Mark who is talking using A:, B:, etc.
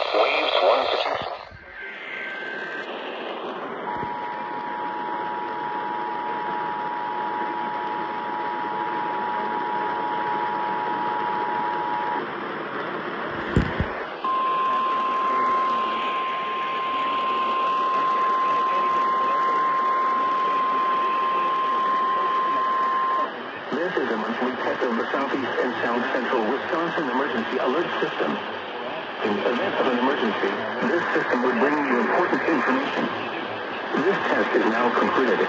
A: Waves 1 to 2.
B: This is a monthly test of the Southeast and South Central Wisconsin Emergency Alert System. In event of an emergency, this system would bring you important information. This test is now concluded.